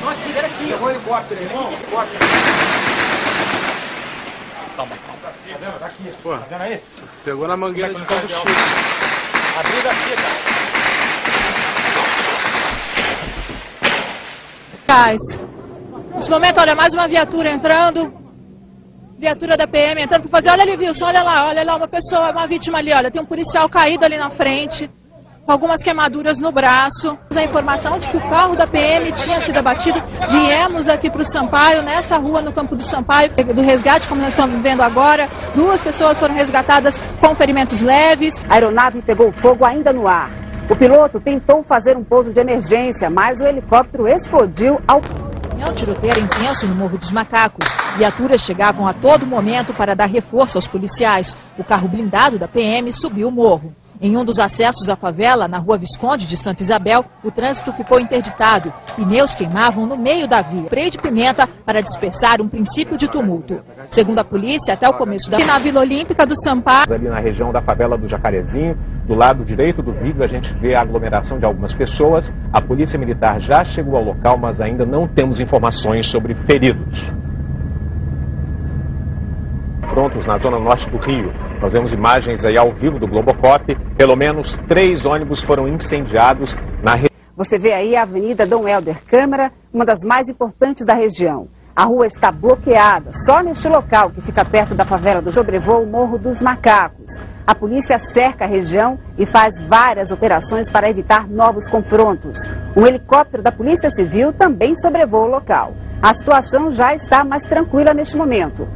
Só atira aqui, eu vou helicóptero, irmão. Helicóptero. Calma, calma. Tá vendo? Tá aqui. Pô. Tá vendo aí? Pegou na mangueira de combustível. Abriu daqui, cara. Nesse momento, olha, mais uma viatura entrando. Viatura da PM entrando para fazer. Olha ali, Wilson, olha lá, olha lá, uma pessoa, uma vítima ali, olha. Tem um policial caído ali na frente, com algumas queimaduras no braço. A informação de que o carro da PM tinha sido abatido. Viemos aqui para o Sampaio, nessa rua no campo do Sampaio, do resgate, como nós estamos vendo agora. Duas pessoas foram resgatadas com ferimentos leves. A aeronave pegou fogo ainda no ar. O piloto tentou fazer um pouso de emergência, mas o helicóptero explodiu ao O tiroteio era intenso no Morro dos Macacos. Viaturas chegavam a todo momento para dar reforço aos policiais. O carro blindado da PM subiu o morro. Em um dos acessos à favela, na rua Visconde de Santa Isabel, o trânsito ficou interditado. Pneus queimavam no meio da via. Spray de pimenta para dispersar um princípio de tumulto. Segundo a polícia, até o começo da... Na Vila Olímpica do Sampaio... Ali na região da favela do Jacarezinho, do lado direito do vídeo, a gente vê a aglomeração de algumas pessoas. A polícia militar já chegou ao local, mas ainda não temos informações sobre feridos. Confrontos na zona norte do Rio. Nós vemos imagens aí ao vivo do Globocop. Pelo menos três ônibus foram incendiados na região. Você vê aí a Avenida Dom Helder Câmara, uma das mais importantes da região. A rua está bloqueada. Só neste local, que fica perto da favela do Sobrevoo, o Morro dos Macacos. A polícia cerca a região e faz várias operações para evitar novos confrontos. Um helicóptero da Polícia Civil também sobrevoa o local. A situação já está mais tranquila neste momento.